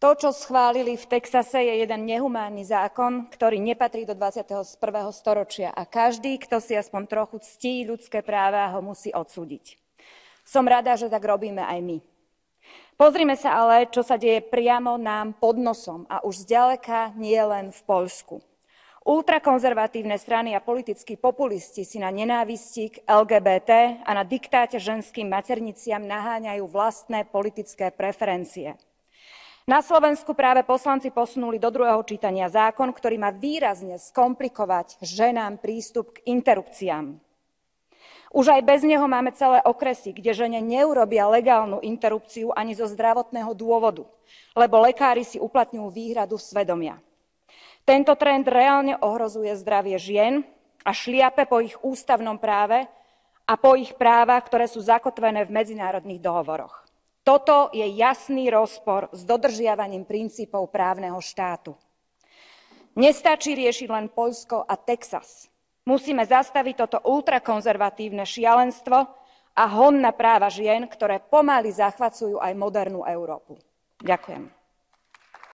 To, čo schválili v Texase, je jeden nehumánny zákon, ktorý nepatrí do 21. storočia a každý, kto si aspoň trochu ctí ľudské práva, ho musí odsúdiť. Som rada, že tak robíme aj my. Pozrime sa ale, čo sa deje priamo nám pod nosom a už zďaleka nie len v Poľsku. Ultrakonzervatívne strany a politickí populisti si na nenávisti k LGBT a na diktáte ženským materniciam naháňajú vlastné politické preferencie. Na Slovensku práve poslanci posunuli do druhého čítania zákon, ktorý má výrazne skomplikovať ženám prístup k interrupciám. Už aj bez neho máme celé okresy, kde žene neurobia legálnu interrupciu ani zo zdravotného dôvodu, lebo lekári si uplatňujú výhradu svedomia. Tento trend reálne ohrozuje zdravie žien a šliape po ich ústavnom práve a po ich právach, ktoré sú zakotvené v medzinárodných dohovoroch. Toto je jasný rozpor s dodržiavaním princípov právneho štátu. Nestačí riešiť len Poľsko a Texas. Musíme zastaviť toto ultrakonzervatívne šialenstvo a hon na práva žien, ktoré pomaly zachvacujú aj modernú Európu. Ďakujem.